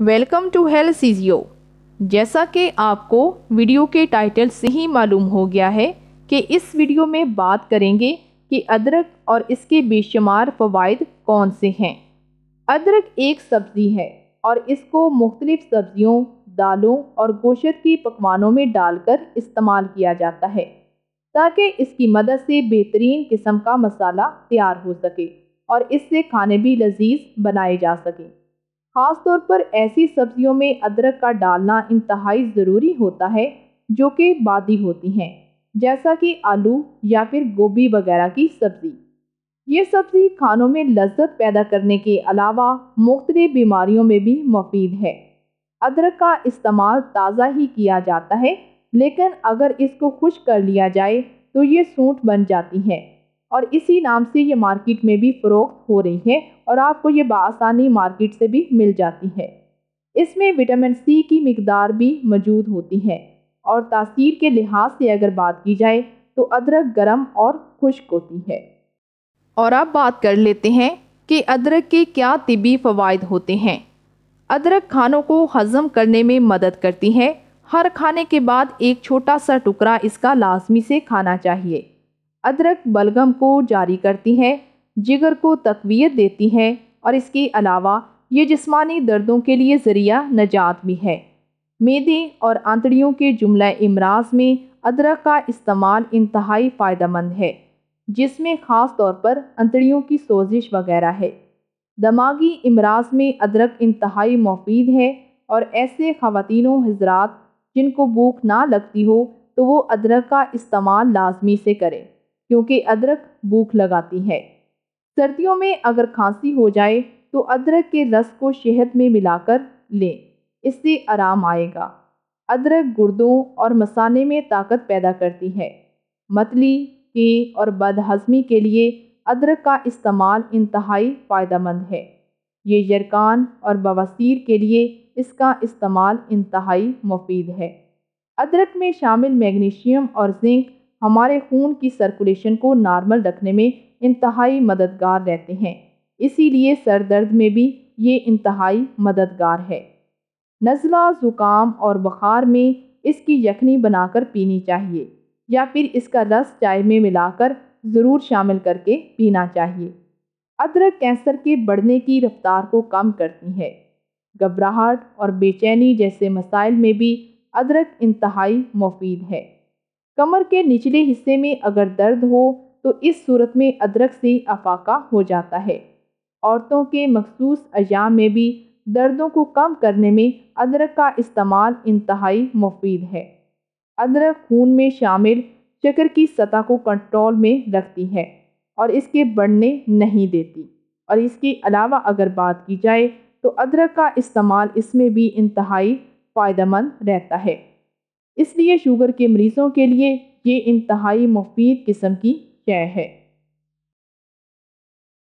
Welcome to health सीजियो जैसा कि आपको वीडियो के टाइटल से ही मालूम हो गया है कि इस वीडियो में बात करेंगे कि अदरक और इसके बेशुमार फ़वाद कौन से हैं। अदरक एक सब्ज़ी है और इसको मुख्तलिफ़ सब्ज़ियों, दालों और गोशत की पकवानों में डालकर इस्तेमाल किया जाता है, ताकि इसकी मदद से बेहतरीन किस्म का मसाला तैयार हो सके और इससे खाने भी लजीज बनाए जा सकें। ख़ास तौर पर ऐसी सब्जियों में अदरक का डालना इंतहाई ज़रूरी होता है, जो कि बादी होती हैं, जैसा कि आलू या फिर गोभी वगैरह की सब्ज़ी। ये सब्ज़ी खानों में लज्जत पैदा करने के अलावा मुख्तलि बीमारियों में भी मुफीद है। अदरक का इस्तेमाल ताज़ा ही किया जाता है, लेकिन अगर इसको खुश कर लिया जाए तो ये सूंठ बन जाती है। और इसी नाम से ये मार्केट में भी फ़रोख्त हो रही है और आपको ये बसानी मार्केट से भी मिल जाती है। इसमें विटामिन सी की मकदार भी मौजूद होती है और तासीर के लिहाज से अगर बात की जाए तो अदरक गर्म और खुश्क होती है। और अब बात कर लेते हैं कि अदरक के क्या तिबी फ़वाद होते हैं। अदरक खानों को हज़म करने में मदद करती है। हर खाने के बाद एक छोटा सा टुकड़ा इसका लाजमी से खाना चाहिए। अदरक बलगम को जारी करती है, जिगर को तकवीत देती है और इसके अलावा ये जिस्मानी दर्दों के लिए ज़रिया नजात भी है। मेदे और आंतड़ियों के जुमला इमराज में अदरक का इस्तेमाल इंतहाई फ़ायदेमंद है, जिसमें ख़ास तौर पर अंतड़ियों की सोजिश वगैरह है। दमागी इमराज में अदरक इंतहाई मुफीद है और ऐसे ख़वातिनों हजरात जिनको भूख ना लगती हो तो वो अदरक का इस्तेमाल लाजमी से करें। क्योंकि अदरक भूख लगाती है। सर्दियों में अगर खांसी हो जाए तो अदरक के रस को शहद में मिलाकर लें। इससे आराम आएगा। अदरक गुर्दों और मसाने में ताकत पैदा करती है। मतली के और बदहज़मी के लिए अदरक का इस्तेमाल इंतहाई फ़ायदेमंद है। ये यरकान और बवासीर के लिए इसका इस्तेमाल इंतहाई मुफीद है। अदरक में शामिल मैग्नीशियम और जिंक हमारे खून की सर्कुलेशन को नॉर्मल रखने में इंतहाई मददगार रहते हैं। इसीलिए सर दर्द में भी ये इंतहाई मददगार है। नज़ला, ज़ुकाम और बुखार में इसकी यखनी बनाकर पीनी चाहिए या फिर इसका रस चाय में मिलाकर ज़रूर शामिल करके पीना चाहिए। अदरक कैंसर के बढ़ने की रफ्तार को कम करती है। घबराहट और बेचैनी जैसे मसाइल में भी अदरक इंतहाई मुफीद है। कमर के निचले हिस्से में अगर दर्द हो तो इस सूरत में अदरक से अफाका हो जाता है। औरतों के मखसूस अजाम में भी दर्दों को कम करने में अदरक का इस्तेमाल इंतहाई मुफीद है। अदरक खून में शामिल शकर की सतह को कंट्रोल में रखती है और इसके बढ़ने नहीं देती। और इसके अलावा अगर बात की जाए तो अदरक का इस्तेमाल इसमें भी इंतहाई फ़ायदेमंद रहता है। इसलिए शुगर के मरीज़ों के लिए ये इंतहाई मुफीद किस्म की शय है।